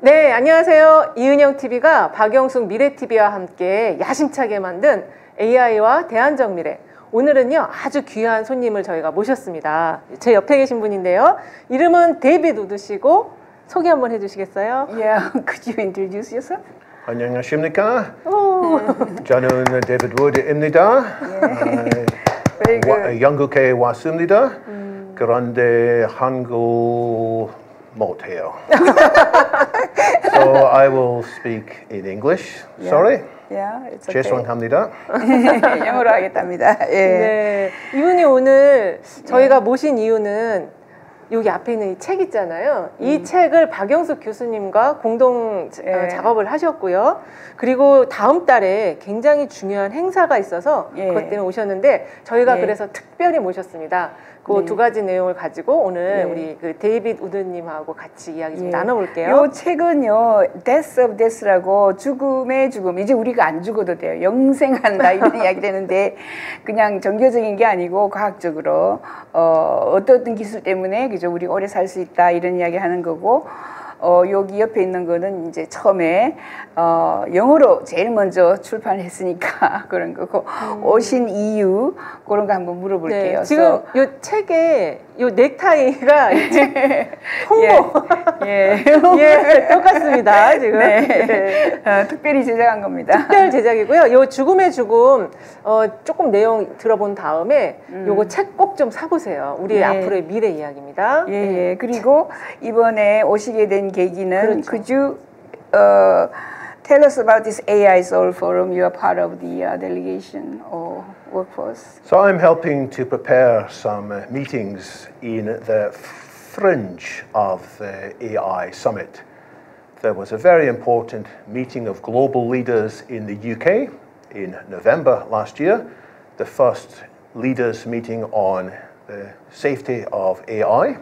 네, 안녕하세요. 이은영 TV가 박영숙 미래 TV와 함께 야심차게 만든 AI와 대안적 미래. 오늘은요 아주 귀한 손님을 저희가 모셨습니다. 제 옆에 계신 분인데요. 이름은 데이비드 우드시고 소개 한번 해 주시겠어요? Yeah, could you introduce yourself? 안녕하십니까? 오, 저는 데이비드 우드입니다. Very 와- good. 영국에 왔습니다. 그런데 한국 못해요. so I will speak in English. Sorry. Yeah, it's okay. 죄송합니다. 영어로 하겠답니다. 예. 네. 이분이 오늘 저희가 모신 이유는 여기 앞에 있는 이 책 있잖아요. 이 책을 박영숙 교수님과 공동 자- 예. 작업을 하셨고요. 그리고 다음 달에 굉장히 중요한 행사가 있어서 예. 그것 때문에 오셨는데 저희가 예. 그래서 특별히 모셨습니다. 그 네. 두 가지 내용을 가지고 오늘 예. 우리 그 데이빗 우드님하고 같이 이야기 좀 예. 나눠볼게요. 요 책은요, Death of Death라고 죽음의 죽음. 이제 우리가 안 죽어도 돼요. 영생한다 이런 이야기 되는데 그냥 정교적인 게 아니고 과학적으로 어, 어떤 어떤 기술 때문에 그죠 우리가 오래 살 수 있다 이런 이야기 하는 거고. 어, 여기 옆에 있는 거는 이제 처음에 어, 영어로 제일 먼저 출판을 했으니까 그런 거고 오신 이유 그런 거 한번 물어볼게요. 음. 네, 지금 이 책에 이 넥타이가 이제 홍보 예. 예, 똑같습니다, 지금. 네. 네. 어, 특별히 제작한 겁니다. 특별 제작이고요. 요 죽음의 죽음 어, 조금 내용 들어본 다음에 요거 책 꼭 좀 사보세요. 우리의 네. 앞으로의 미래 이야기입니다. 예, 예. 그리고 이번에 오시게 된 계기는 그렇죠. could you uh, tell us about this AI Soul Forum? You are part of the uh, delegation or workforce. So I'm helping to prepare some uh, meetings in the fringe of the AI summit. There was a very important meeting of global leaders in the UK in November last year, the first leaders meeting on the safety of AI.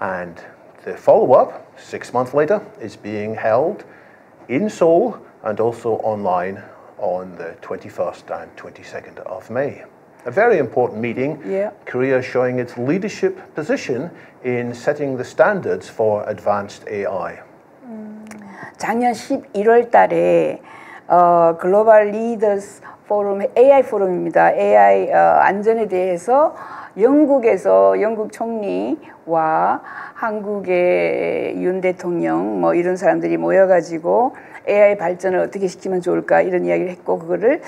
And the follow up, six months later, is being held in Seoul and also online on the 21st and 22nd of May. A very important meeting. Yeah. Korea showing its leadership position in setting the standards for advanced AI. 작년 11월 달에 어, 글로벌 리더스 포럼 AI 포럼입니다. AI 어, 안전에 대해서 영국에서 영국 총리와 한국의 윤 대통령 뭐 이런 사람들이 모여가지고 AI 발전을 어떻게 시키면 좋을까 이런 이야기를 했고 그거를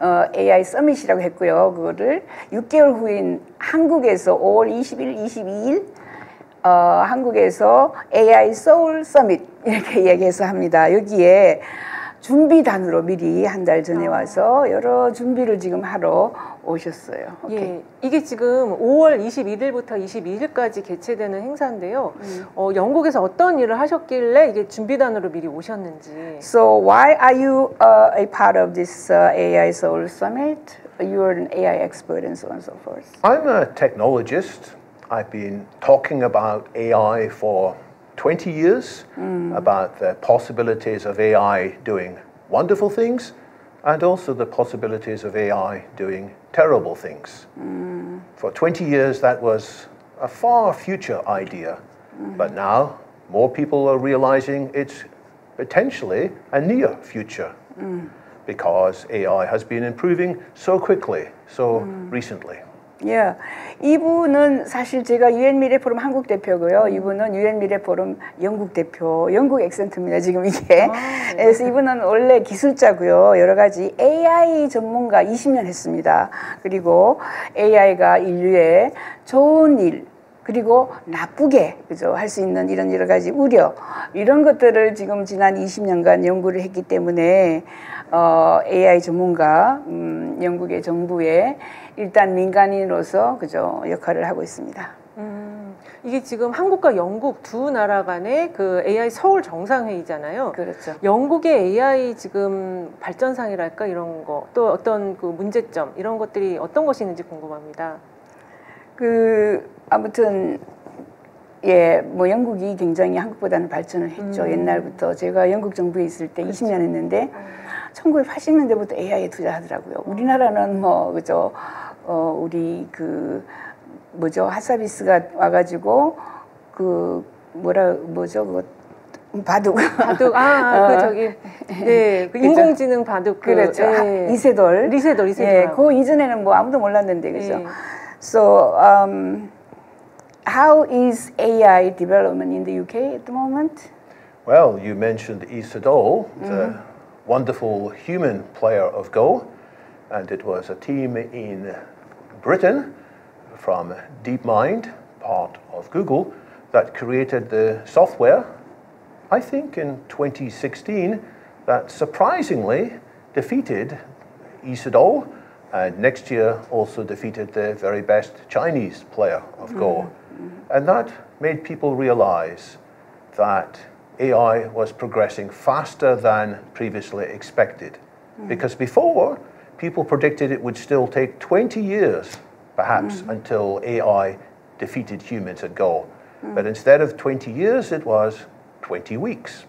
어, AI 서밋이라고 했고요. 그거를 6개월 후인 한국에서 5월 21일, 22일 어, 한국에서 AI 서울 서밋 이렇게 이야기해서 합니다. 여기에 준비단으로 미리 한 달 전에 와서 여러 준비를 지금 하러 오셨어요. 오케이. 예, 이게 지금 5월 21일부터 22일까지 개최되는 행사인데요. 어, 영국에서 어떤 일을 하셨길래 이게 준비단으로 미리 오셨는지. So why are you uh, a part of this uh, AI Seoul Summit? You're an AI expert and so on and so forth. I'm a technologist. I've been talking about AI for 20 years, about the possibilities of AI doing wonderful things and also the possibilities of AI doing terrible things. For 20 years, that was a far future idea, but now more people are realizing it's potentially a near future because AI has been improving so quickly, so recently. 예, 이분은 사실 제가 유엔 미래 포럼 한국 대표고요. 이분은 유엔 미래 포럼 영국 대표, 영국 액센트입니다. 지금 이게. 그래서 이분은 원래 기술자고요. 여러 가지 AI 전문가 20년 했습니다. 그리고 AI가 인류에 좋은 일 그리고 나쁘게 그죠 할 수 있는 이런 여러 가지 우려 이런 것들을 지금 지난 20년간 연구를 했기 때문에 어, AI 전문가 음, 영국의 정부에 일단 민간인으로서 그죠 역할을 하고 있습니다. 음, 이게 지금 한국과 영국 두 나라 간의 그 AI 서울 정상회의잖아요. 그렇죠. 영국의 AI 지금 발전상이랄까 이런 거 또 어떤 그 문제점 이런 것들이 어떤 것이 있는지 궁금합니다. 그 아무튼 예, 뭐 영국이 굉장히 한국보다는 발전을 했죠. 음. 옛날부터 제가 영국 정부에 있을 때 20년 했는데 1980년대부터 AI에 투자하더라고요. 우리나라는 뭐 그죠 어 우리 그 뭐죠 하사비스가 와가지고 그 뭐라 뭐죠 그 바둑. 바둑 아, 그 어. 저기 네, 그. 인공지능 바둑 그, 그렇죠. 예. 이세돌. 리세돌, 리세돌. 예, 그 이전에는 뭐 아무도 몰랐는데 그죠. 예. So, um, how is AI development in the UK at the moment? Well, you mentioned Isidol, the wonderful human player of Go, and it was a team in Britain from DeepMind, part of Google, that created the software, I think in 2016, that surprisingly defeated Isidol and next year also defeated the very best Chinese player of mm-hmm. Go. And that made people realize that AI was progressing faster than previously expected. Mm. Because before, people predicted it would still take 20 years, perhaps, until AI defeated humans at Go. But instead of 20 years, it was 20 weeks.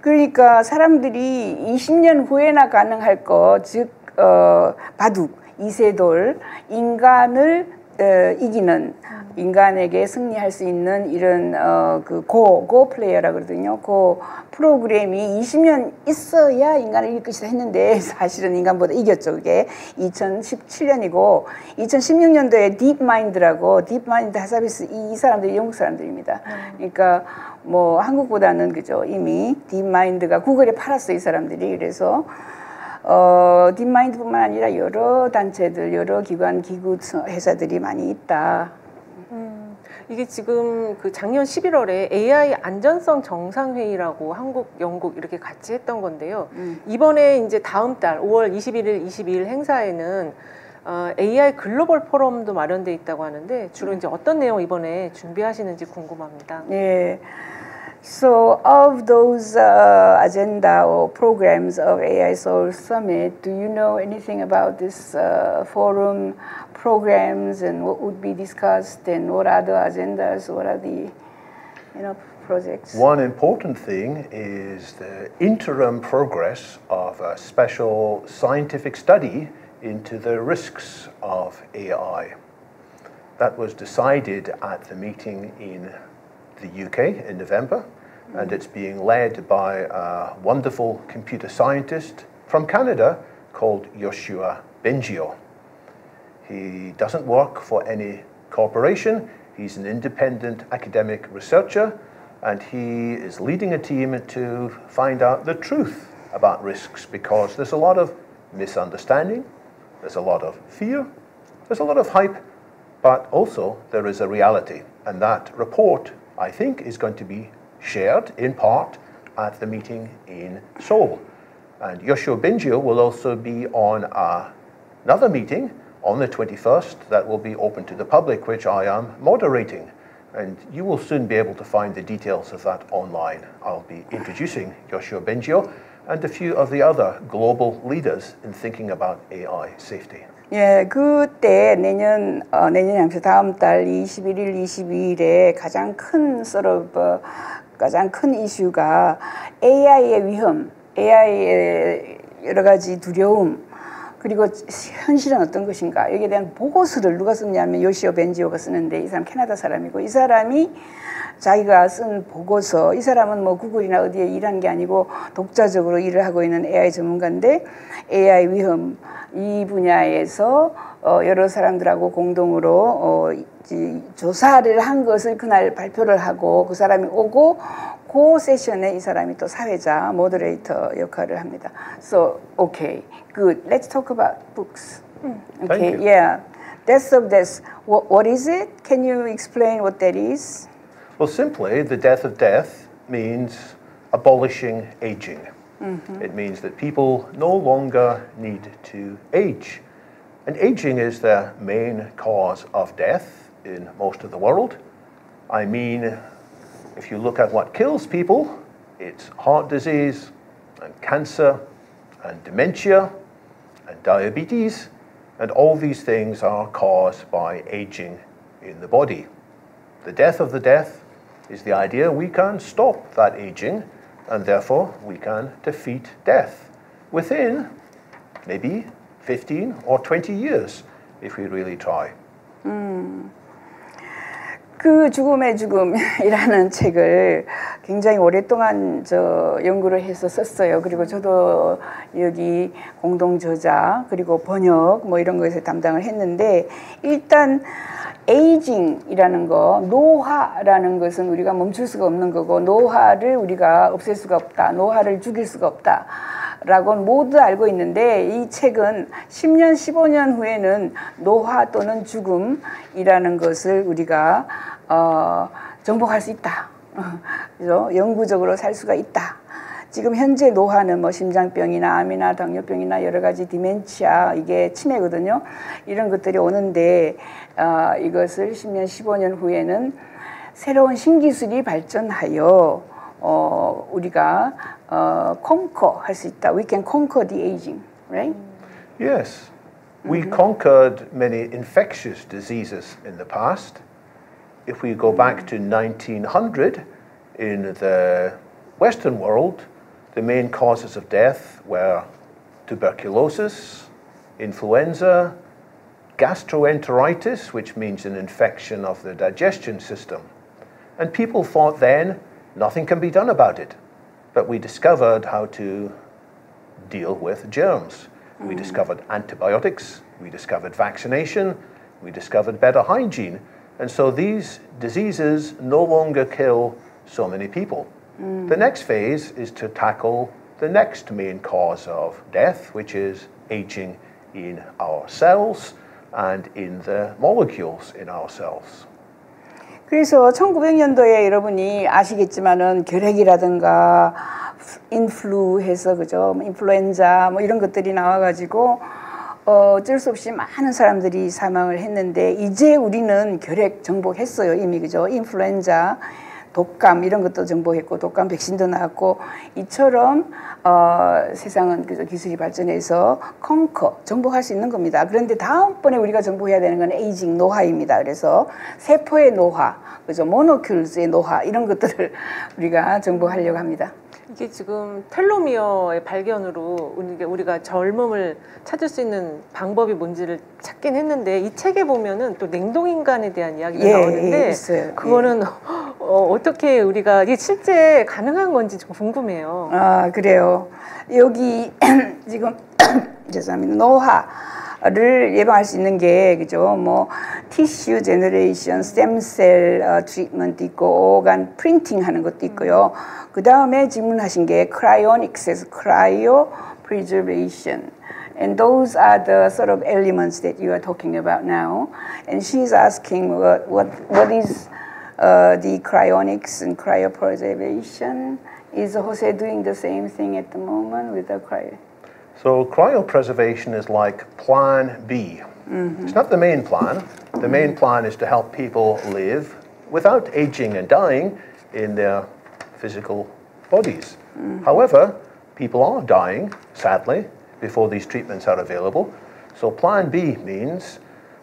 그러니까 사람들이 20년 후에나 가능할 것, 즉 어, 바둑, 이세돌, 인간을 어, 이기는 인간에게 승리할 수 있는 이런 어, 그 Go Go player라 그러거든요. 그 프로그램이 20년 있어야 인간을 이길 것이다 했는데 사실은 인간보다 이겼죠. 그게 2017년이고 2016년도에 딥마인드라고 딥마인드 하사비스 이, 이 사람들이 영국 사람들입니다. 그러니까 뭐 한국보다는 그죠 이미 딥마인드가 구글에 팔았어 이 사람들이 그래서 어, 딥마인드뿐만 아니라 여러 단체들, 여러 기관, 기구, 회사들이 많이 있다. 이게 지금 그 작년 11월에 AI 안전성 정상회의라고 한국, 영국 이렇게 같이 했던 건데요. 이번에 이제 다음 달 5월 21일, 22일 행사에는 어, AI 글로벌 포럼도 마련돼 있다고 하는데 주로 이제 어떤 내용 이번에 준비하시는지 궁금합니다. 예. So, of those uh, agenda or programs of AI Soul Summit, do you know anything about this uh, forum programs and what would be discussed and what are the agendas? What are the, you know, projects? One important thing is the interim progress of a special scientific study into the risks of AI. That was decided at the meeting in the UK in November, and it's being led by a wonderful computer scientist from Canada called Yoshua Bengio. He doesn't work for any corporation. He's an independent academic researcher, and he is leading a team to find out the truth about risks because there's a lot of misunderstanding, there's a lot of fear, there's a lot of hype, but also there is a reality. And that report, I think, is going to be shared in part at the meeting in Seoul. And Yoshio Bingio will also be on a, another meeting on the 21st that will be open to the public, which I am moderating. And you will soon be able to find the details of that online. I'll be introducing Yoshio Bengio and a few of the other global leaders in thinking about AI safety. 예, 그때 내년 어, 내년이 아니라 다음 달 21일, 22일에 가장 큰 서로 어, 가장 큰 이슈가 AI의 위험, AI의 여러 가지 두려움 그리고 현실은 어떤 것인가? 여기에 대한 보고서를 누가 썼냐면 요시오 벤지오가 쓰는데 이 사람 캐나다 사람이고 이 사람이 자기가 쓴 보고서 이 사람은 뭐 구글이나 어디에 일하는 게 아니고 독자적으로 일을 하고 있는 AI 전문가인데 AI 위험 이 분야에서 어, 여러 사람들하고 공동으로 어, 이, 조사를 한 것을 그날 발표를 하고 그 사람이 오고 그 세션에 이 사람이 또 사회자 모더레이터 역할을 합니다. So okay, good. Let's talk about books. Okay, Thank you. yeah. Death of death. What, what is it? Can you explain what that is? Well, simply, the death of death means abolishing aging. It means that people no longer need to age. And aging is the main cause of death in most of the world. I mean, if you look at what kills people, it's heart disease and cancer and dementia and diabetes, and all these things are caused by aging in the body. The death of the death is the idea we can stop that aging and therefore we can defeat death within maybe 15 or 20 years if we really try. 그 죽음의 죽음이라는 책을 굉장히 오랫동안 저 연구를 해서 썼어요. 그리고 저도 여기 공동 저자 그리고 번역 뭐 이런 것에 담당을 했는데 일단 에이징이라는 거, 노화라는 것은 우리가 멈출 수가 없는 거고 노화를 우리가 없앨 수가 없다. 노화를 죽일 수가 없다. 라고 모두 알고 있는데 이 책은 10년, 15년 후에는 노화 또는 죽음이라는 것을 우리가 어, 정복할 수 있다. 그래서 영구적으로 살 수가 있다. 지금 현재 노화는 뭐 심장병이나 암이나 당뇨병이나 여러 가지 디멘치아 이게 치매거든요. 이런 것들이 오는데 어, 이것을 10년, 15년 후에는 새로운 신기술이 발전하여 어, 우리가 uh, conquer, has it, we can conquer the aging, right? Yes. Mm -hmm. We mm-hmm. conquered many infectious diseases in the past. If we go back to mm-hmm. 1900 in the Western world, the main causes of death were tuberculosis, influenza, gastroenteritis, which means an infection of the digestion system. And people thought then nothing can be done about it but we discovered how to deal with germs. We hmm. discovered antibiotics, we discovered vaccination, we discovered better hygiene. And so these diseases no longer kill so many people. Hmm. The next phase is to tackle the next main cause of death, which is aging in our cells and in the molecules in our cells. 그래서 1900년도에 여러분이 아시겠지만은 결핵이라든가 인플루 해서 그죠? 뭐 인플루엔자 뭐 이런 것들이 나와가지고 어, 어쩔 수 없이 많은 사람들이 사망을 했는데 이제 우리는 결핵 정복했어요 이미 그죠? 인플루엔자 독감 이런 것도 정복했고 독감 백신도 나왔고 이처럼 어, 세상은 기술이 발전해서 컨커 정복할 수 있는 겁니다. 그런데 다음번에 우리가 정복해야 되는 건 에이징 노화입니다. 그래서 세포의 노화, 그죠 모노큘즈의 노화 이런 것들을 우리가 정복하려고 합니다. 이게 지금 텔로미어의 발견으로 우리가- 젊음을 찾을 수 있는 방법이 뭔지를 찾긴 했는데 이 책에 보면은 또 냉동 인간에 대한 이야기가 예, 나오는데 예, 있어요. 그거는 어, 어떻게 우리가 이게 실제 가능한 건지 좀 궁금해요. 아 그래요. 여기 지금 죄송합니다. 노화 를 예방할 수 있는 게 그죠? 뭐 티슈 제너레이션, 스템셀 어, 트리트먼트 있고 오간 프린팅 하는 것도 있고요. 그 다음에 질문하신 게 크라이오닉스에서 크라이오 preservation. And those are the sort of elements that you are talking about now. And she's asking what what, what is uh, the cryonics and cryopreservation. Is Jose doing the same thing at the moment with the cryo? So cryopreservation is like plan B. Mm-hmm. It's not the main plan. The main plan is to help people live without aging and dying in their physical bodies. Mm-hmm. However, people are dying, sadly, before these treatments are available. So plan B means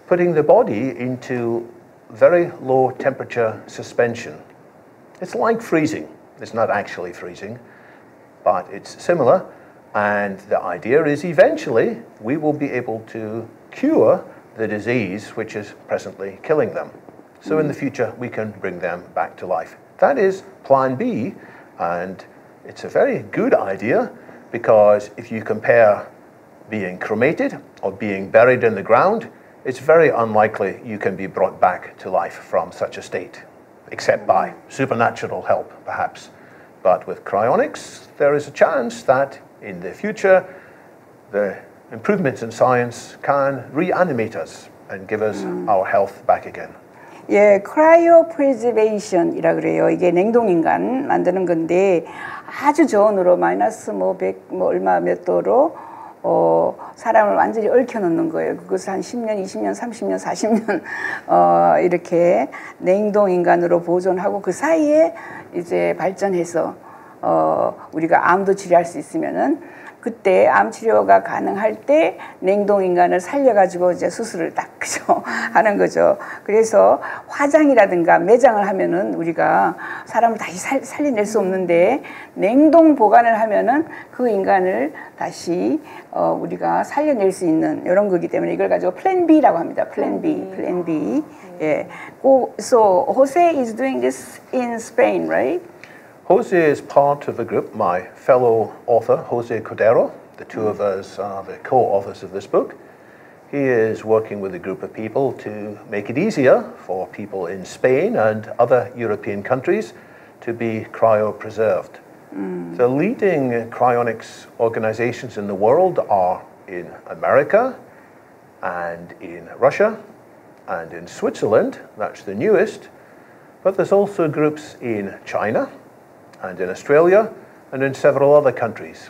putting the body into very low temperature suspension. It's like freezing. It's not actually freezing, but it's similar. And the idea is eventually we will be able to cure the disease which is presently killing them. So in the future, we can bring them back to life. That is plan B, and it's a very good idea because if you compare being cremated or being buried in the ground, it's very unlikely you can be brought back to life from such a state, except by supernatural help, perhaps. But with cryonics, there is a chance that in the future, the improvements in science can reanimate us and give us our health back again. 예, 크라이오 프리즈베이션이라 그래요. 이게 냉동 인간 만드는 건데 아주 저온으로 마이너스 뭐 100, 뭐 얼마 몇 도로 어, 사람을 완전히 얽혀 놓는 거예요. 그것을 한 10년, 20년, 30년, 40년 어, 이렇게 냉동 인간으로 보존하고 그 사이에 이제 발전해서 어, 우리가 암도 치료할 수 있으면은 그때 암 치료가 가능할 때 냉동 인간을 살려가지고 이제 수술을 딱 그죠 하는 거죠. 그래서 화장이라든가 매장을 하면은 우리가 사람을 다시 살, 살려낼 수 없는데 냉동 보관을 하면은 그 인간을 다시 어, 우리가 살려낼 수 있는 이런 거기 때문에 이걸 가지고 plan B라고 합니다. plan B, plan B. 예. So Jose is doing this in Spain, right? Jose is part of a group, my fellow author, Jose Cordero. The two of us are the co authors of this book. He is working with a group of people to make it easier for people in Spain and other European countries to be cryopreserved. Mm. The leading cryonics organizations in the world are in America and in Russia and in Switzerland, that's the newest, but there's also groups in China and in Australia and in several other countries.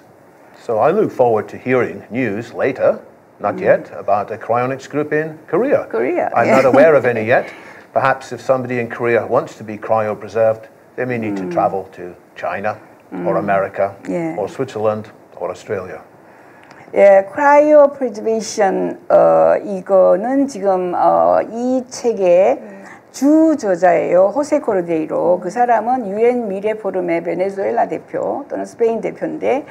So I look forward to hearing news later, not mm. yet, about a cryonics group in Korea. Korea. I'm yeah. not aware of any yet. Perhaps if somebody in Korea wants to be cryopreserved, they may need mm. to travel to China mm. or America yeah. or Switzerland or Australia. 예, 크라이오 프리저베이션 어 이거는 지금 어이 책의 주 저자예요. 호세 코르데이로. 그 사람은 유엔 미래 포럼의 베네수엘라 대표 또는 스페인 대표인데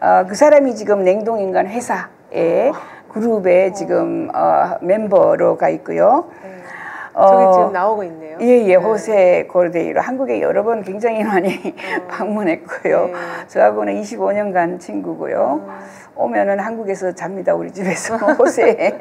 어, 그 사람이 지금 냉동인간 회사의 그룹에 지금 어, 멤버로 가 있고요. 네. 저기 어, 지금 나오고 있네요. 예, 예, 호세 코르데이로 한국에 여러 번 굉장히 많이 어. 방문했고요. 네. 저하고는 25년간 친구고요. 어. 오면은 한국에서 잡니다 우리 집에서 호세.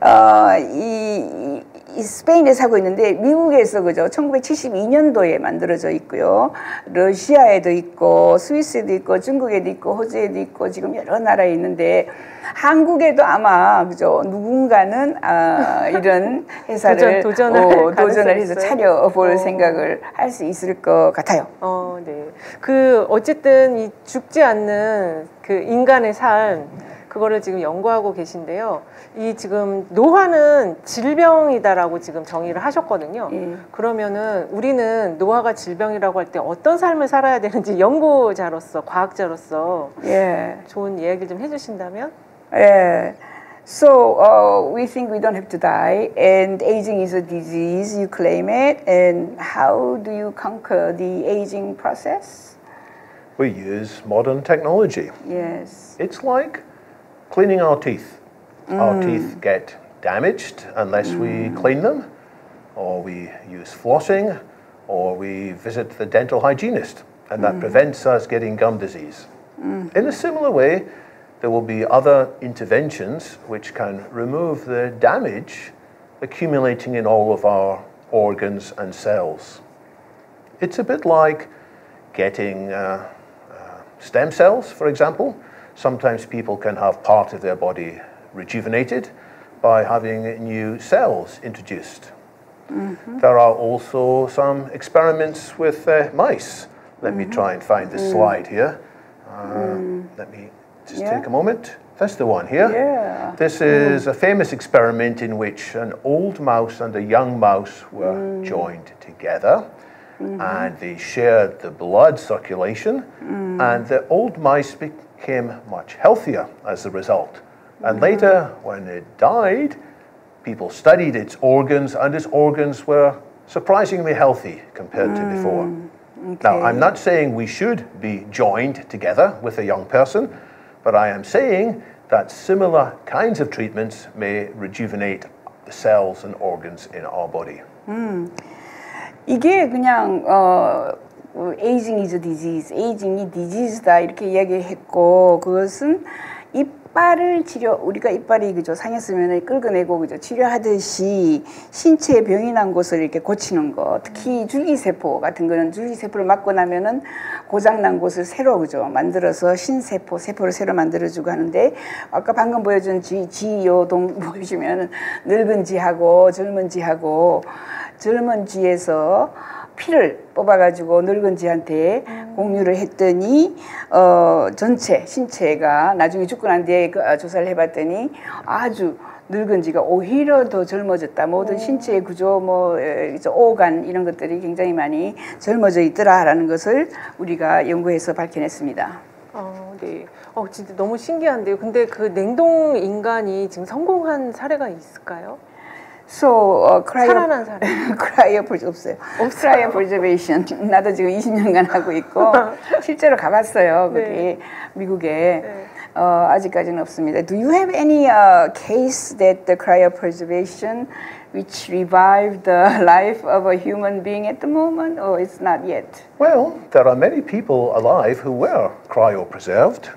어, 이, 이 스페인에 사고 있는데 미국에서 그죠 1972년도에 만들어져 있고요 러시아에도 있고 스위스에도 있고 중국에도 있고 호주에도 있고 지금 여러 나라에 있는데 한국에도 아마 그죠 누군가는 아, 이런 회사를 도전, 도전을, 어, 도전을 해서 차려볼 어. 생각을 할 수 있을 것 같아요. 어, 네. 그 어쨌든 이 죽지 않는 그 인간의 삶 그거를 지금 연구하고 계신데요. 이 지금 노화는 질병이다라고 지금 정의를 하셨거든요. 예. 그러면은 우리는 노화가 질병이라고 할 때 어떤 삶을 살아야 되는지 연구자로서 과학자로서 예. 좋은 이야기 좀 해주신다면? 예. So uh, we think we don't have to die, and aging is a disease. You claim it, and how do you conquer the aging process? We use modern technology. Yes. It's like cleaning our teeth. Mm. Our teeth get damaged unless mm. we clean them, or we use flossing, or we visit the dental hygienist, and that mm. prevents us getting gum disease. Mm. In a similar way, there will be other interventions which can remove the damage accumulating in all of our organs and cells. It's a bit like getting uh, uh, stem cells, for example. Sometimes people can have part of their body rejuvenated by having new cells introduced. Mm-hmm. There are also some experiments with uh, mice. Let mm-hmm. me try and find this mm. slide here. Uh, mm. Let me just yeah. take a moment. That's the one here. Yeah. This is mm. a famous experiment in which an old mouse and a young mouse were mm. joined together. Mm-hmm. And they shared the blood circulation, mm. and the old mice became much healthier as a result. And later, when it died, people studied its organs, and its organs were surprisingly healthy compared mm, to before. Okay. Now, I'm not saying we should be joined together with a young person, but I am saying that similar kinds of treatments may rejuvenate the cells and organs in our body. 음, 이게 그냥 어, is a disease, aging이 disease다 이렇게 이야기했고 그것은 이빨을 치료 우리가 이빨이 그죠 상했으면 끌어내고 그죠 치료하듯이 신체에 병이 난 곳을 이렇게 고치는 거 특히 줄기세포 같은 거는 줄기세포를 맞고 나면은 고장 난 곳을 새로 그죠 만들어서 신세포 세포를 새로 만들어주고 하는데 아까 방금 보여준 지 지요동 보시면 늙은 쥐하고 젊은 쥐하고 젊은 쥐에서 피를 뽑아가지고 늙은 쥐한테 음. 공유를 했더니 어, 전체 신체가 나중에 죽고 난 뒤에 그, 어, 조사를 해봤더니 아주 늙은 쥐가 오히려 더 젊어졌다. 모든 신체의 구조, 뭐 오간 이런 것들이 굉장히 많이 젊어져 있더라라는 것을 우리가 연구해서 밝혀냈습니다. 어, 네. 어, 진짜 너무 신기한데요. 근데 그 냉동 인간이 지금 성공한 사례가 있을까요? So, 어, cryo, 살아난 사례. cryo pres- 없어요. cryo preservation. 나도 지금 20년간 하고 있고 실제로 가봤어요. 거기 네. 미국에. 네. 어, 아직까지는 없습니다. Do you have any uh, case that the cryopreservation which revived the life of a human being at the moment, or it's not yet? Well, there are many people alive who were cryopreserved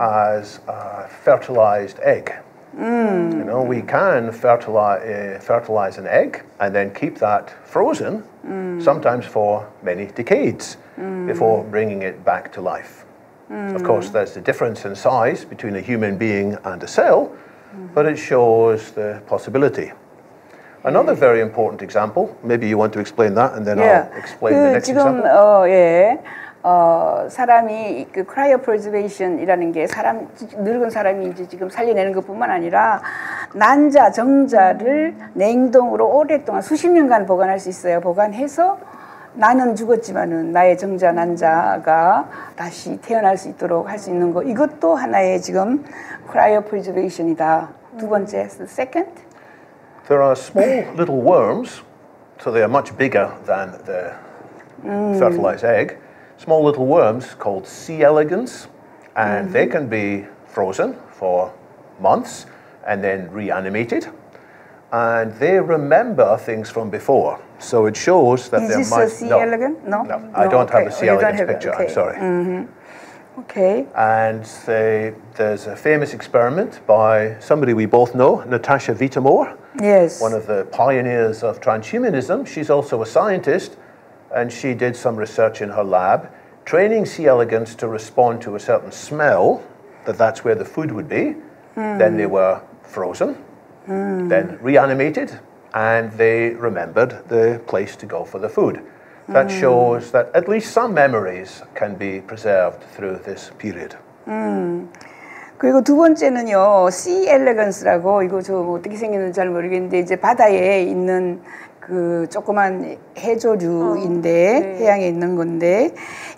as a fertilized egg. You know, we can fertilize, uh, fertilize an egg and then keep that frozen, sometimes for many decades, before bringing it back to life. Of course, there's the difference in size between a human being and a cell, but it shows the possibility. Another very important example, maybe you want to explain that and then Yeah. I'll explain the 그 next 지금 example. 어, 예. 어, 사람이 그 cryopreservation이라는 게 사람 늙은 사람이 이제 지금 살려내는 것뿐만 아니라 난자 정자를 냉동으로 오랫동안 수십 년간 보관할 수 있어요. 보관해서 나는 죽었지만은 나의 정자 난자가 다시 태어날 수 있도록 할 수 있는 거 이것도 하나의 지금 cryopreservation이다. 두 번째, second. There are small little worms, so they are much bigger than the fertilized egg. Small little worms called C. elegans, and they mm. can be frozen for months and then reanimated. And they remember things from before. So it shows that Is there this a might C. no, elegans? No? no, I don't have okay. a Oh, C. elegans picture. okay. I'm sorry. Mm-hmm. Okay. And they, there's a famous experiment by somebody we both know, Natasha Vitamore, Yes. one of the pioneers of transhumanism. She's also a scientist, and she did some research in her lab, training C. elegans to respond to a certain smell, that that's where the food would be. Then they were frozen, then reanimated, and they remembered the place to go for the food. That shows that at least some memories can be preserved through this period. 그리고 두 번째는요, C 엘레건스라고 이거 저 어떻게 생겼는지 잘 모르겠는데 이제 바다에 있는 그 조그만 해조류인데 네. 해양에 있는 건데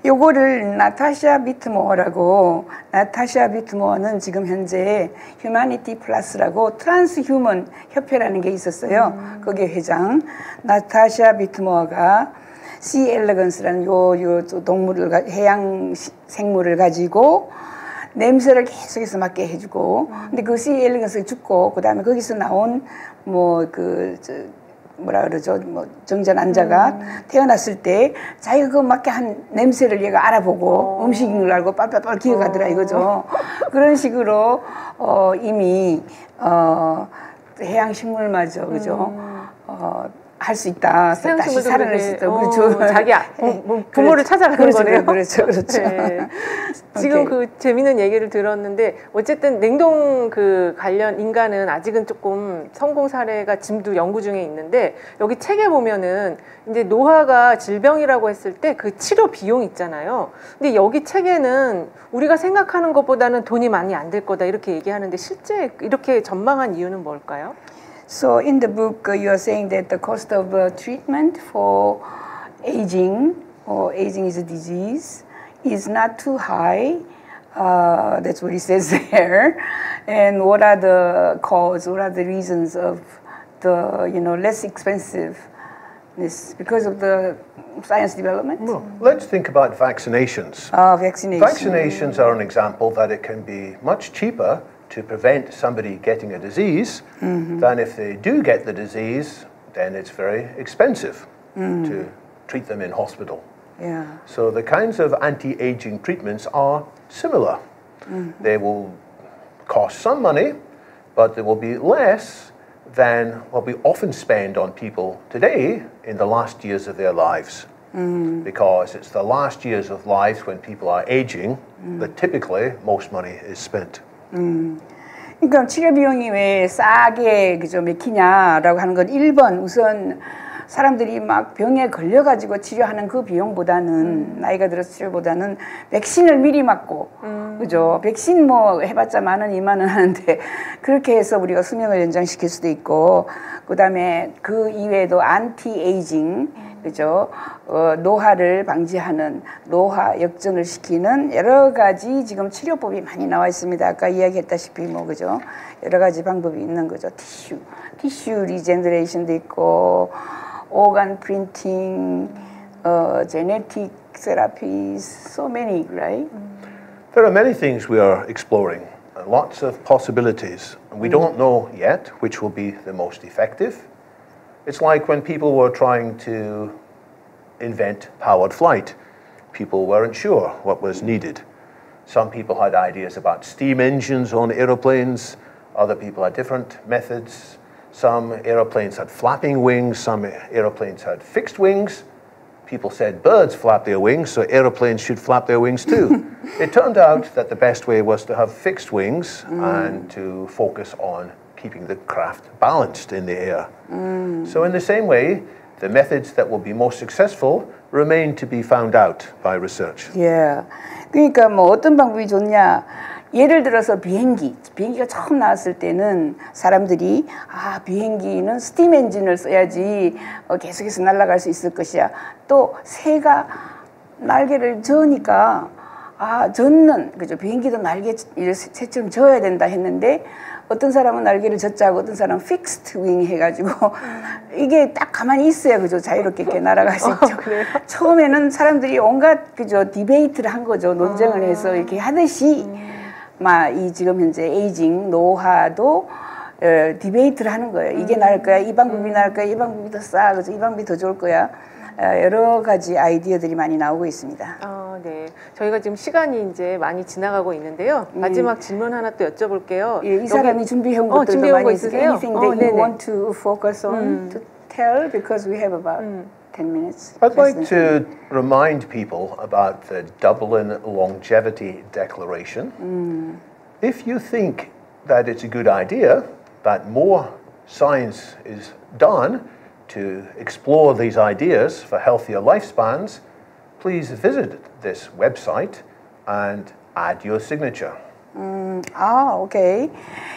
요거를 나타샤 비트모어라고 나타샤 비트모어는 지금 현재 휴머니티 플러스라고 transhuman 협회라는 게 있었어요. 거기에 회장 나타샤 비트모어가 C. elegans라는 요, 요 동물을 가- 해양 시- 생물을 가지고 냄새를 계속해서 맡게 해주고 근데 그 C 엘리건스 죽고 그 다음에 거기서 나온 뭐 그 뭐라 그러죠? 뭐 정자 난자가 태어났을 때 자기가 그 맡게 한 냄새를 얘가 알아보고 음식인 걸 알고 빨빨빨 기억하더라 이거죠. 그런 식으로 어 이미 어 해양 식물마저 그죠? 어 할 수 있다 다시 살아날 수 있다 어, 그렇죠 자기 아- 부- 부- 부모를 찾아가는 그렇죠, 거네요. 그렇죠 그렇죠 네. 지금 오케이. 그 재밌는 얘기를 들었는데 어쨌든 냉동 그 관련 인간은 아직은 조금 성공 사례가 지금도 연구 중에 있는데 여기 책에 보면은 이제 노화가 질병이라고 했을 때 그 치료 비용 있잖아요. 근데 여기 책에는 우리가 생각하는 것보다는 돈이 많이 안 들 거다 이렇게 얘기하는데 실제 이렇게 전망한 이유는 뭘까요? So in the book, uh, you are saying that the cost of uh, treatment for aging or aging is a disease is not too high. Uh, that's what he says there. And what are the cause? What are the reasons of the you know less expensive? This because of the science development. Well, let's think about vaccinations. Uh, vaccination. Vaccinations are an example that it can be much cheaper to prevent somebody getting a disease mm-hmm. than if they do get the disease, then it's very expensive mm. to treat them in hospital. Yeah. So the kinds of anti-aging treatments are similar. Mm-hmm. They will cost some money, but they will be less than what we often spend on people today in the last years of their lives. Mm. Because it's the last years of lives when people are aging that mm. typically most money is spent. 그러니까 치료 비용이 왜 싸게 그죠 맥히냐라고 하는 건 1번 우선 사람들이 막 병에 걸려가지고 치료하는 그 비용보다는 나이가 들어서 치료보다는 백신을 미리 맞고 그죠? 백신 뭐 해봤자 만 원, 이만 원 하는데 그렇게 해서 우리가 수명을 연장시킬 수도 있고 그다음에 그 이외에도 안티 에이징 그죠? 어, 노화를 방지하는 노화 역전을 시키는 여러 가지 지금 치료법이 많이 나와 있습니다. 아까 이야기했다시피 뭐 그죠? 여러 가지 방법이 있는 거죠. 티슈, 티슈 리제너레이션도 있고 오간 프린팅, 어, 제네틱 therapies, so many, right? There are many things we are exploring, lots of possibilities, and we don't know yet which will be the most effective. It's like when people were trying to invent powered flight, people weren't sure what was needed. Some people had ideas about steam engines on aeroplanes, other people had different methods. Some aeroplanes had flapping wings, some aeroplanes had fixed wings. People said birds flap their wings, so aeroplanes should flap their wings too. it turned out that the best way was to have fixed wings mm. and to focus on keeping the craft balanced in the air. So, in the same way, the methods that will be most successful remain to be found out by research. 예. 그러니까 뭐 어떤 방법이 좋냐? 예를 들어서 비행기, 비행기가 처음 나왔을 때는 사람들이 아 비행기는 steam engine을 써야지 어, 계속해서 날아갈 수 있을 것이야. 또 새가 날개를 저으니까 아 젓는 그죠 비행기도 날개 새처럼 저어야 된다 했는데 어떤 사람은 날개를 젓자고 어떤 사람은 fixed wing 해가지고 이게 딱 가만히 있어야 그죠 자유롭게 이렇게 날아갈 수 있죠. 처음에는 사람들이 온갖 그죠 debate를 한 거죠 논쟁을 해서 이렇게 하듯이 막이 지금 현재 aging 노화도 어, debate를 하는 거예요. 이게 나을 거야, 이 방법이 나을 거야, 이 방법이 더 싸, 그죠? 이 방법이 더 좋을 거야. 어, 여러 가지 아이디어들이 많이 나오고 있습니다. 아, 네. 저희가 지금 시간이 이제 많이 지나가고 있는데요. 마지막 질문 하나 또 여쭤볼게요. 예, 이 사람이 준비해온 어, 것들도 준비해온 많이 거 있으세요. Anything 어, that you 네네. want to focus on to tell because we have about 10 minutes. I'd like to remind people about the Dublin Longevity Declaration. If you think that it's a good idea that more science is done to explore these ideas for healthier lifespans, please visit this website and add your signature. 아, 오케이.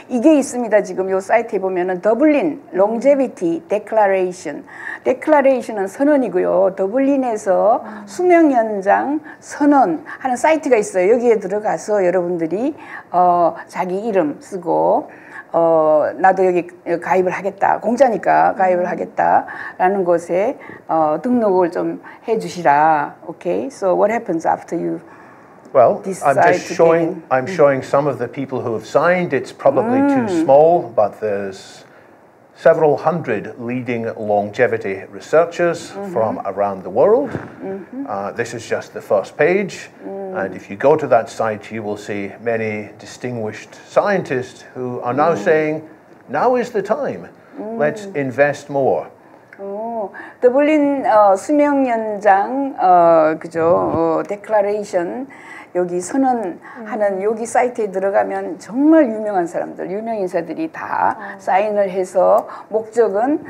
이게 있습니다. 지금 요 사이트에 보면은 Dublin Longevity Declaration. Declaration은 선언이고요. 더블린에서 수명 연장 선언 하는 사이트가 있어요. 여기에 들어가서 여러분들이 어, 자기 이름 쓰고 어, 나도 여기 가입을 하겠다. 공짜니까 가입을 하겠다라는 것에 어, 등록을 좀 해주시라. 오케이. So what happens after you Well, I'm decide just to showing. get in. I'm showing some of the people who have signed. It's probably too small, but there's several hundred leading longevity researchers from around the world. Uh, this is just the first page, and if you go to that site, you will see many distinguished scientists who are now saying, "Now is the time. Let's invest more." 오, 더블린 어, 수명 연장 어, 그죠? 어, 데클라레이션 여기 선언하는 여기 사이트에 들어가면 정말 유명한 사람들, 유명 인사들이 다 사인을 해서 목적은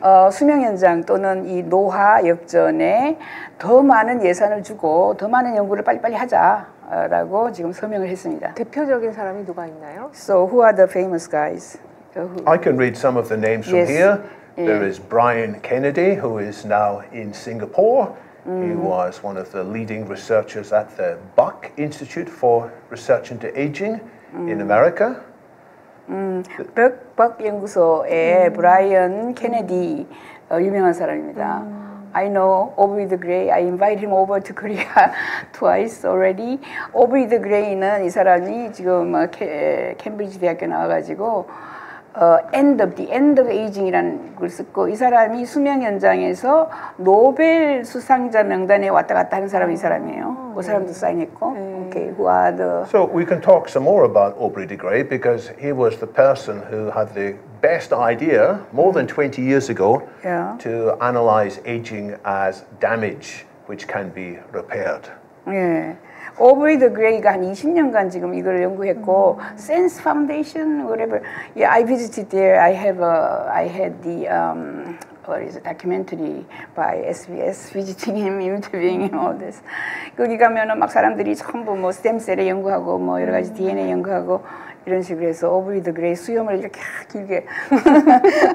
어, 수명 연장 또는 이 노화 역전에 더 많은 예산을 주고 더 많은 연구를 빨리빨리 하자라고 지금 서명을 했습니다. 대표적인 사람이 누가 있나요? So who are the famous guys? Uh, I can read some of the names from Yes. here. There is Brian Kennedy, who is now in Singapore. He was one of the leading researchers at the Buck Institute for Research into Aging in America. 벅, 벅 연구소의 브라이언 케네디 어, 유명한 사람입니다. I know Aubrey de Grey. I invite him over to Korea twice already. Aubrey de Grey는 이 사람이 지금 어, 케, 캠브리지 대학교 나와가지고 어, End of the End of Aging이라는 걸 썼고 이 사람이 수명 연장에서 노벨 수상자 명단에 왔다 갔다 하는 사람이 이 사람이에요. 그 사람도 사인했고. Okay, who are the So we can talk some more about Aubrey de Grey because he was the person who had the best idea more than 20 years ago Yeah. to analyze aging as damage which can be repaired. 예. 오브리 더 그레이가 한 20년간 지금 이걸 연구했고 Sense Foundation whatever. Yeah, I visited there. I have a I had the um what is it documentary by SBS visiting him, interviewing him all this. 거기 가면은 막 사람들이 전부 뭐 stem cell에 연구하고 뭐 여러 가지 DNA 연구하고 이런 식으로 해서 오브리 드 그레이 수염을 이렇게 길게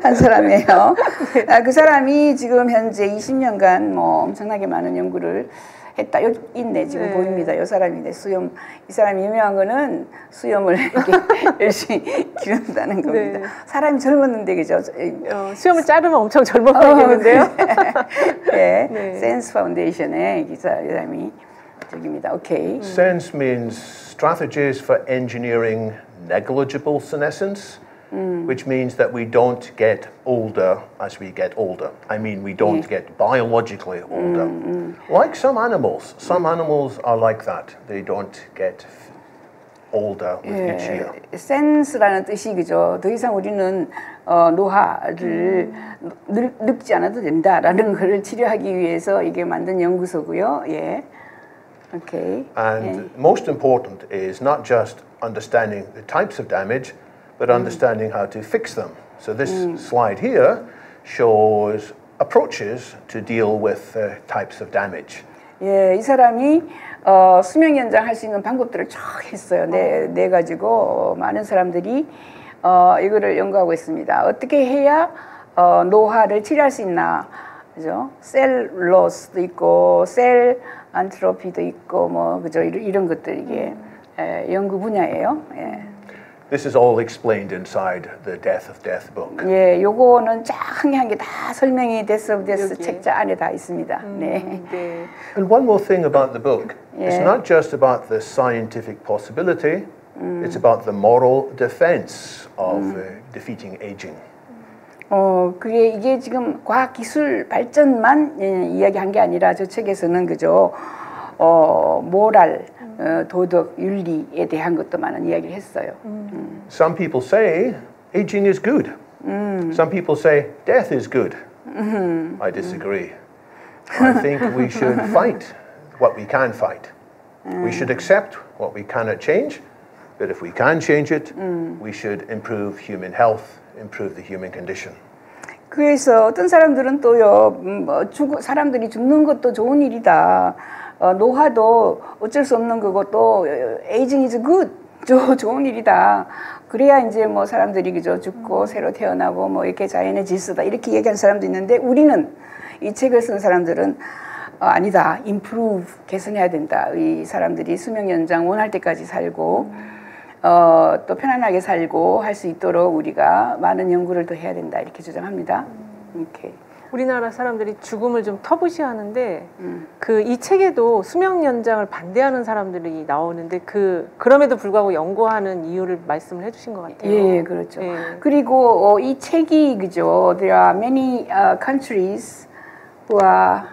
한 사람이에요. 아, 그 사람이 지금 현재 20년간 뭐 엄청나게 많은 연구를 했다. 여기 있네 지금 네. 보입니다. 이 사람인데 수염 이 사람이 유명한 거는 수염을 열심히 기른다는 겁니다. 네. 사람이 젊었는데 그죠? 어, 수염을 자르면 엄청 젊어 보이겠는데요. 예, 네. 센스 파운데이션의 기사 이 사람이 저기입니다. 오케이. Sense means strategies for engineering negligible senescence, which means that we don't get older as we get older. I mean, we don't get biologically older. Like some animals. Some animals are like that. They don't get f- older with each year. 예, 센스라는 뜻이 그죠. 더 이상 우리는 어, 노화를 늙, 늙지 않아도 된다라는 것을 치료하기 위해서 이게 만든 연구소고요. 예. 오케이. And most important is not just understanding the types of damage, but understanding how to fix them. So this slide here shows approaches to deal with uh, types of damage. 예, 이 사람이 어, 수명 연장 할 수 있는 방법들을 쭉 했어요. 내, 내 가지고 어, 많은 사람들이 어, 이거를 연구하고 있습니다. 어떻게 해야 어, 노화를 치료할 수 있나? 그죠? 셀 로스도 있고 셀 안트로피도 있고 뭐 그죠? 이런, 이런 것들 이게 에, 연구 분야예요. 예. This is all explained inside the Death of Death book. 예, 요거는 쫙 한 개 한 개 다 설명이 됐어 됐어 여기에. 책자 안에 다 있습니다. 네. 네. And one more thing about the book it's Yeah. not just about the scientific possibility, it's about the moral defense of uh, defeating aging. 어, 그게 이게 지금 과학 기술 발전만 예, 이야기한 게 아니라 저 책에서는 그죠. 어, 모랄, 어, 도덕, 윤리에 대한 것도 많은 이야기를 했어요. Some people say aging is good. Some people say death is good. I disagree. I think we should fight what we can fight. We should accept what we cannot change, but if we can change it, we should improve human health, improve the human condition. 그래서 어떤 사람들은 또요, 음, 뭐 죽, 사람들이 죽는 것도 좋은 일이다. 어, 노화도 어쩔 수 없는 거고 또 aging is good. 조, 좋은 일이다. 그래야 이제 뭐 사람들이 그죠 죽고 새로 태어나고 뭐 이렇게 자연의 질서다 이렇게 얘기하는 사람도 있는데 우리는 이 책을 쓴 사람들은 어, 아니다. improve 개선해야 된다. 이 사람들이 수명 연장 원할 때까지 살고 어, 또 편안하게 살고 할 수 있도록 우리가 많은 연구를 더 해야 된다 이렇게 주장합니다. 이렇게 우리나라 사람들이 죽음을 좀 터부시하는데 음. 그이 책에도 수명 연장을 반대하는 사람들이 나오는데 그 그럼에도 불구하고 연구하는 이유를 말씀을 해주신 것 같아요. 예, 그렇죠. 예. 그리고 어, 이 책이 그죠. There are many uh, countries who are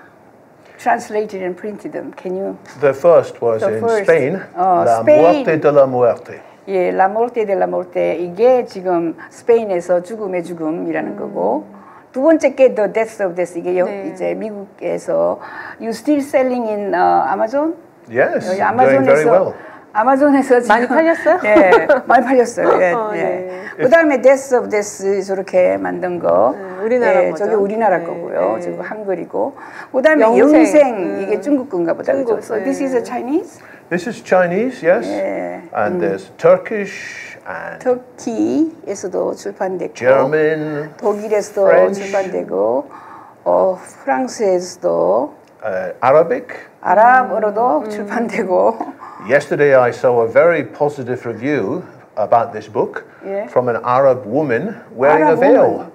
translated and printed them. Can you? The first was The in first. Spain, Oh, La Spain. Muerte de la Muerte. 예, La Morte de la Morte 이게 지금 스페인에서 죽음의 죽음이라는 거고 두 번째 게 The Death of Death 이게 여- 네. 이제 미국에서 You still selling in uh, Amazon? Yes, very well. 아마존에서 지금 많이 팔렸어요? 예, 많이 팔렸어요. 예, 어, 예. 네. 그다음에 Death of Death 저렇게 만든 거, 네, 우리나라 예, 거죠. 저게 우리나라 네, 거고요. 네. 저거 한글이고, 그다음에 영생, 영생, 음. 이게 중국 건가 보다. 그죠? 중국, So this is a 네. Chinese, This is Chinese, yes. 예, And there's Turkish and 터키에서도 출판됐고, German, 독일에서도 French. 출판되고, 어, 프랑스에서도 uh, Arabic. 아랍어로도 출판되고, Yesterday I saw a very positive review about this book Yeah. from an Arab woman wearing Arab a veil. woman.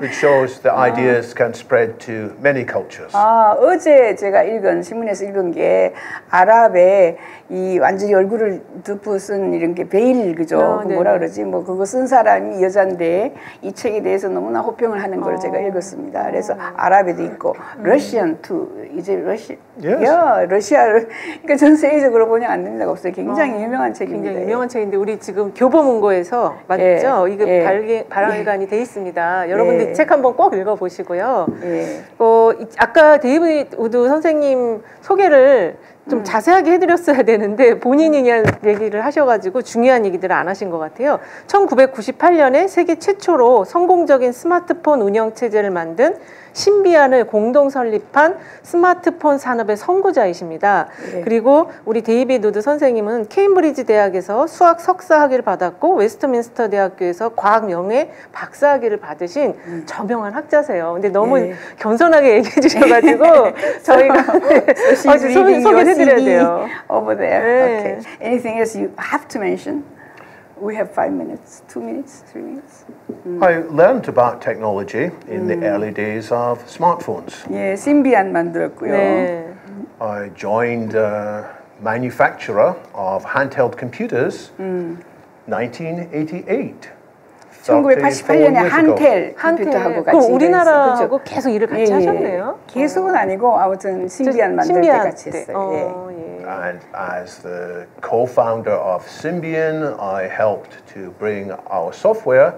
Which shows the ideas can spread to many cultures. 아, 어제 제가 읽은 신문에서 읽은 게 아랍의 이 완전히 얼굴을 덮어 쓴 이런 게 베일 그죠? 아, 그 네네. 뭐라 그러지? 뭐 그거 쓴 사람이 여잔데 이 책에 대해서 너무나 호평을 하는 걸 어. 제가 읽었습니다. 그래서 아랍에도 있고 Russian too 이제 러시 Yes. 야 러시아를 그러니까 전 세계적으로 번역 안된 데가 없어요. 굉장히 유명한 책입니다. 굉장히 유명한 책인데 우리 지금 교보문고에서 맞죠? 예, 이게 예. 발간이 돼 있습니다. 여러분들 예. 책 한번 꼭 읽어보시고요. 예. 어, 이- 아까 데이비드 우드 선생님 소개를 좀 자세하게 해드렸어야 되는데 본인이 그냥 얘기를 하셔가지고 중요한 얘기들을 안 하신 것 같아요. 1998년에 세계 최초로 성공적인 스마트폰 운영 체제를 만든 심비안을 공동 설립한 스마트폰 산업의 선구자이십니다. 네. 그리고 우리 데이비드 선생님은 케임브리지 대학에서 수학 석사 학위를 받았고 웨스트민스터 대학교에서 과학 명예 박사 학위를 받으신 저명한 학자세요. 근데 너무 네. 겸손하게 얘기해 주셔가지고 저희가 So 아, 소개해 드려야 CV 돼요. over there. 네. Okay. Anything else you have to mention? We have five minutes, two minutes, three minutes. I learned about technology in the early days of smartphones. 예, 신비안 만들었고요. 네. I joined a manufacturer of handheld computers 1988. 1988년에 34 years ago. 한텔 컴퓨터하고 같이 그럼 우리나라하고? 계속 일을 같이 예, 예. 하셨네요. 계속은 아니고 아무튼 신비안 만들 때 신비한 같이 때. 했어요. 어, 예. And as the co-founder of Symbian, I helped to bring our software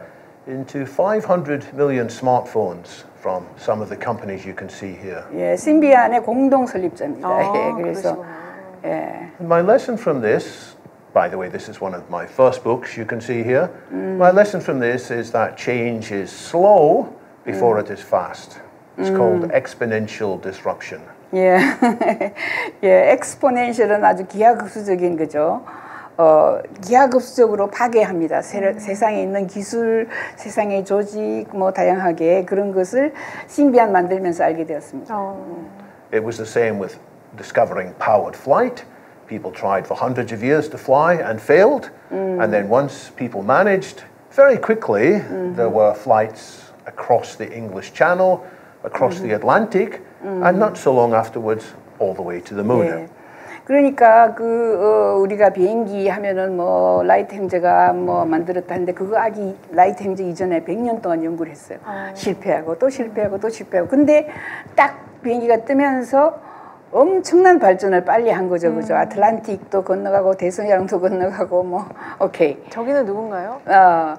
into 500 million smartphones from some of the companies you can see here. 예, 신비안의 공동 설립자입니다. 아, 예, 그래서 그러시구나. 예. My lesson from this, by the way, this is one of my first books you can see here. My lesson from this is that change is slow before it is fast. It's called exponential disruption. 예, 예, 엑스포넨셜은 아주 기하급수적인 거죠. 어, 기하급수적으로 파괴합니다. 세, 세상에 있는 기술, 세상의 조직, 뭐 다양하게 그런 것을 신비한 만들면서 알게 되었습니다. 어, It was the same with discovering powered flight. People tried for hundreds of years to fly and failed. And then once people managed, very quickly there were flights across the English Channel, across the Atlantic, and not so long afterwards, all the way to the moon. 예. 그러니까 그 어, 우리가 비행기 하면은 뭐 라이트 형제가 뭐 만들었다 하는데 그거 아기 라이트 형제 이전에 100년 동안 연구를 했어요. 실패하고 또 실패하고 또 실패하고. 근데 딱 비행기가 뜨면서 엄청난 발전을 빨리 한 거죠, 그죠? Atlantic도 건너가고 대서양도 건너가고 뭐 오케이. 저기는 누군가요? 어,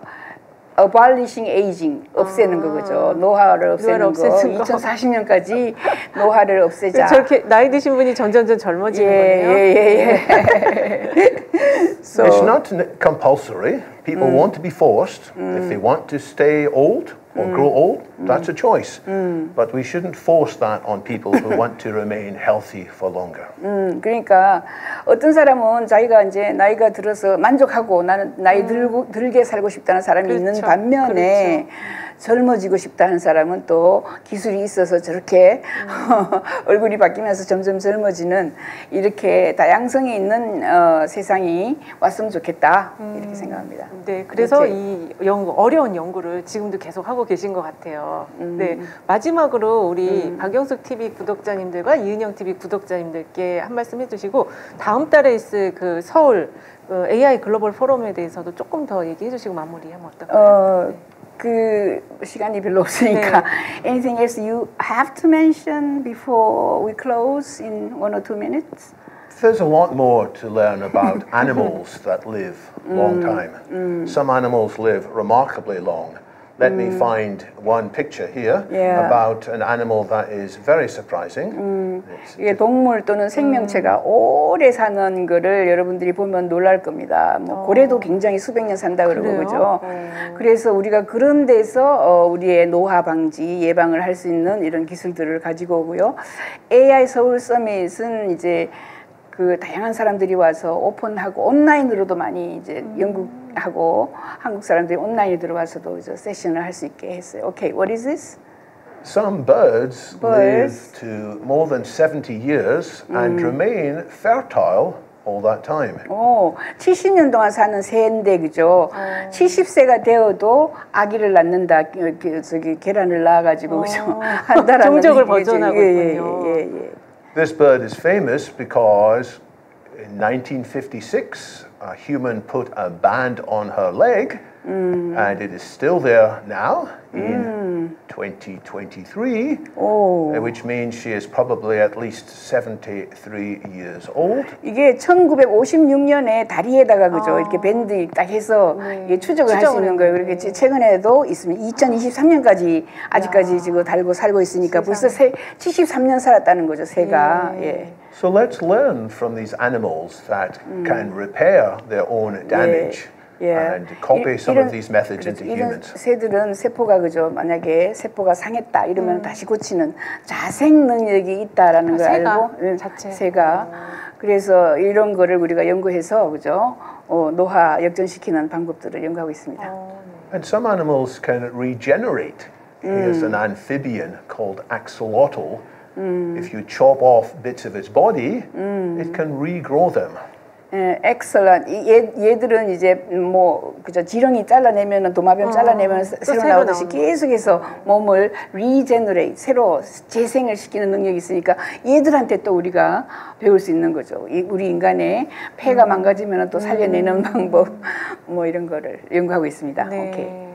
abolishing aging 없애는 거죠. 노화를 없애는 노화를 거. 없애는 거. 2040년까지 노화를 없애자. 저렇게 나이 드신 분이 점점점 젊어지는 거네요. 예, 예, 예. so, it's not compulsory. People want to be forced. If they want to stay old or grow old, that's a choice. But we shouldn't force that on people who want to remain healthy for longer. 음, 그러니까 어떤 사람은 자기가 이제 나이가 들어서 만족하고 나는 나이 들고 들게 살고 싶다는 사람이 있는 그렇죠. 반면에 젊어지고 싶다는 사람은 또 기술이 있어서 저렇게 얼굴이 바뀌면서 점점 젊어지는 이렇게 다양성이 있는 어, 세상이 왔으면 좋겠다 이렇게 생각합니다. 네, 그래서 이렇게. 이 연구 어려운 연구를 지금도 계속 하고 계신 것 같아요. 음. 네, 마지막으로 우리 박영숙 TV 구독자님들과 이은영 TV 구독자님들께 한 말씀 해주시고 다음 달에 있을 그 서울 어, AI 글로벌 포럼에 대해서도 조금 더 얘기해 주시고 마무리하면 어떨까요? 어, 그 시간이 별로 없으니까 네. anything else you have to mention before we close in one or two minutes? There's a lot more to learn about animals that live long time. Some animals live remarkably long. Let me find one picture here Yeah. about an animal that is very surprising. It's- 이게 동물 또는 생명체가 오래 사는 거를 여러분들이 보면 놀랄 겁니다. 뭐 고래도 굉장히 수백 년 산다 그러고? 그죠. 어. 그래서 우리가 그런 데서 어, 우리의 노화 방지 예방을 할 수 있는 이런 기술들을 가지고 오고요. AI 서울 서밋은 이제 그 다양한 사람들이 와서 오픈하고 온라인으로도 많이 이제 영국하고 한국 사람들이 온라인에 들어와서도 이제 세션을 할 수 있게 했어요. 오케이, what is this? Some birds, Birds. live to more than 70 years and remain fertile all that time. 오, 70년 동안 사는 새인데 그죠? 70세가 되어도 아기를 낳는다. 그, 그, 저기 계란을 낳아 가지고 그죠? 한다라는 종족을. 보존하고 예, 예, 있군요. 예, 예. This bird is famous because in 1956, a human put a band on her leg and it is still there now in 2023, 오. uh, which means she is probably at least 73 years old. 이게 1956년에 다리에다가 그죠 이렇게 밴드 딱 해서 이게 추적을 할 수 있는 거예요. 그렇게 최근에도 있습니다. 2023년까지 아직까지 지금 달고 살고 있으니까 벌써 세, 73년 살았다는 거죠. 새가 예. So let's learn from these animals that can repair their own damage 예. And copy some of these methods 그렇죠. into 이런 humans. 새들은 세포가 그죠 만약에 세포가 상했다 이러면 다시 고치는 자생 능력이 있다라는 아, 걸 새가, 알고 예, 자체. 새가 그래서 이런 거를 우리가 연구해서 그죠 어, 노화 역전시키는 방법들을 연구하고 있습니다. And some animals can regenerate. Here's an amphibian called axolotl. If you chop off bits of its body, it can regrow them. 예, 엑설런 얘 얘들은 이제 뭐 그저 지렁이 잘라내면은 도마뱀 잘라내면 새- 새로 새로 나오듯이 나오는 계속해서 몸을 regenerate 새로 재생을 시키는 능력이 있으니까 얘들한테 또 우리가 배울 수 있는 거죠. 이 우리 인간의 폐가 망가지면 또 살려내는 방법 뭐 이런 거를 연구하고 있습니다. 네. 오케이.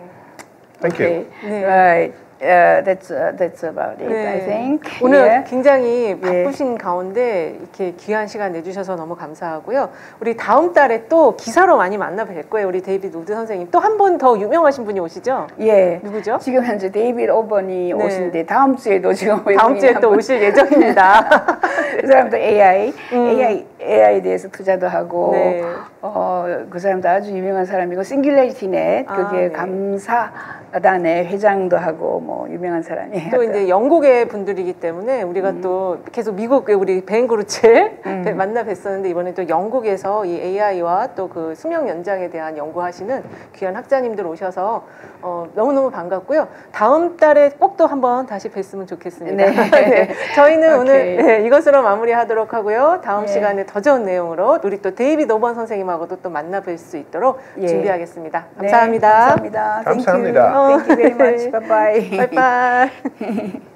Thank you. Okay. 네. Right. Uh, that's uh, that's about it. I 네. think. 오늘 Yeah. 굉장히 바쁘신 가운데 이렇게 귀한 시간 내주셔서 너무 감사하고요. 우리 다음 달에 또 기사로 많이 만나 뵐 거예요. 우리 데이비드 우드 선생님 또 한 분 더 유명하신 분이 오시죠? 예. 누구죠? 지금 현재 데이비드 오번이 네. 오신데 다음 주에도 지금 다음 주에 또 오실 예정입니다. 그 사람도 AI, AI, AI에 대해서 투자도 하고, 음. 네. 어, 그 사람도 아주 유명한 사람이고, SingularityNET, 아, 그게 네. 감사단의 회장도 하고, 뭐, 유명한 사람이에요. 또 이제 영국의 분들이기 때문에 우리가 음. 또 계속 미국의 우리 벤 괴르첼 만나 뵀었는데 이번에 또 영국에서 이 AI와 또 그 수명 연장에 대한 연구하시는 귀한 학자님들 오셔서 어, 너무너무 반갑고요. 다음 달에 꼭 또 한번 다시 뵀으면 좋겠습니다. 네. 저희는 오늘 오케이. 네, 이것으로 마무리하도록 하고요. 다음 예. 시간에 더 좋은 내용으로 우리 또 데이비드 오번 선생님하고 도 또 만나 뵐 수 있도록 예. 준비하겠습니다. 네, 감사합니다. 감사합니다. 감사합니다. Thank you, Thank you very much. Bye bye. 바이바이.